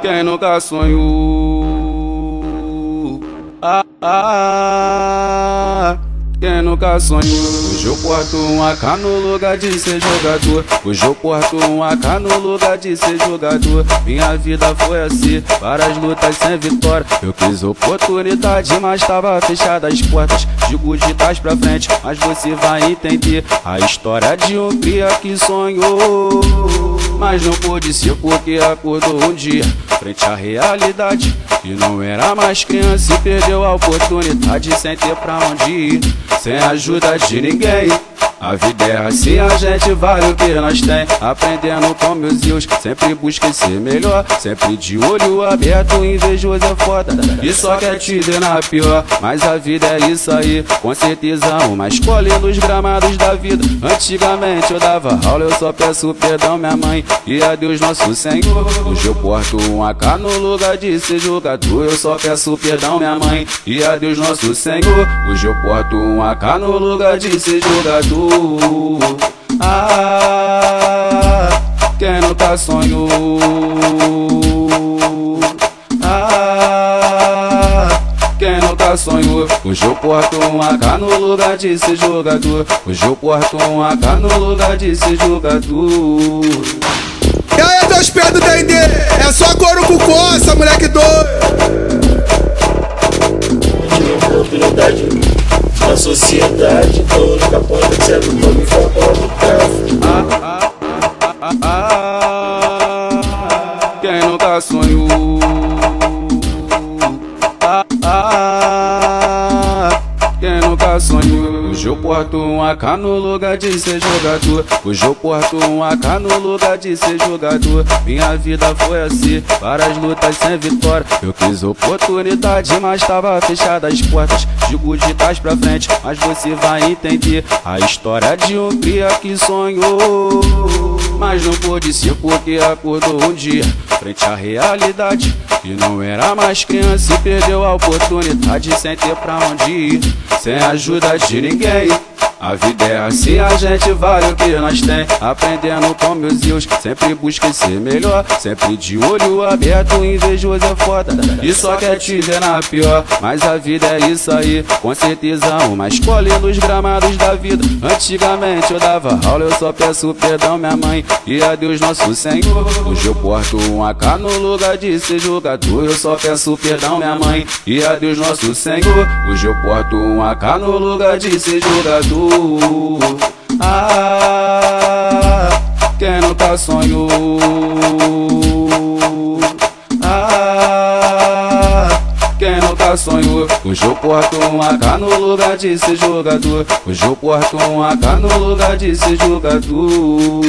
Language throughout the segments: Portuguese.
Quem nunca sonhou? Ah, ah, quem nunca sonhou? Hoje eu porto um AK no lugar de ser jogador. Hoje eu porto um AK no lugar de ser jogador. Minha vida foi assim, várias lutas sem vitória. Eu quis oportunidade, mas tava fechada as portas. Digo de trás pra frente, mas você vai entender a história de um cria que sonhou. Mas não pôde ser porque acordou um dia Frente à realidade Que não era mais criança e perdeu a oportunidade Sem ter pra onde ir Sem ajuda de ninguém. A vida é assim, a gente vale o que nós tem. Aprendendo com meus rios Sempre busca ser melhor. Sempre de olho aberto, invejoso é foda. E só quer te ver na pior. Mas a vida é isso aí Com certeza uma escolha nos gramados da vida. Antigamente eu dava aula Eu só peço perdão minha mãe E a Deus nosso Senhor. Hoje eu porto um AK no lugar de ser jogador Eu só peço perdão minha mãe E a Deus nosso Senhor. Hoje eu porto um AK no lugar de ser jogador ah, quem nunca sonhou? Ah, quem nunca sonhou? Hoje eu porto um AK no lugar de ser jogador. Hoje eu porto um AK no lugar de ser jogador. E aí, teus pés do Dendê? É só couro com coça, moleque doido. oportunidade na sociedade, tô pode ser do fotógrafo. Ah, ah, ah, ah, ah, quem nunca sonhou? Ah, ah, sonhou? Hoje eu porto um AK no lugar de ser jogador. Hoje eu porto um AK no lugar de ser jogador. Minha vida foi assim, várias lutas sem vitória. Eu quis oportunidade, mas tava fechada as portas. Digo de trás pra frente, mas você vai entender a história de um cria que sonhou. Mas não pôde ser porque acordou um dia Frente à realidade Que não era mais criança e perdeu a oportunidade Sem ter pra onde ir Sem ajuda de ninguém a vida é assim, a gente vale o que nós tem. Aprendendo com meus rios Sempre busca ser melhor. Sempre de olho aberto, invejoso é foda. E só quer te ver na pior. Mas a vida é isso aí Com certeza uma escolha nos gramados da vida. Antigamente eu dava aula Eu só peço perdão minha mãe. E a Deus nosso Senhor. Hoje eu porto um AK no lugar de ser jogador. Eu só peço perdão minha mãe. E a Deus nosso Senhor. Hoje eu porto um AK no lugar de ser jogador ah, quem nunca sonhou? Ah, quem nunca sonhou? Hoje eu porto um AK no lugar de ser jogador. Hoje eu porto um AK no lugar de ser jogador.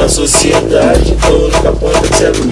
na sociedade, tô nunca pode ser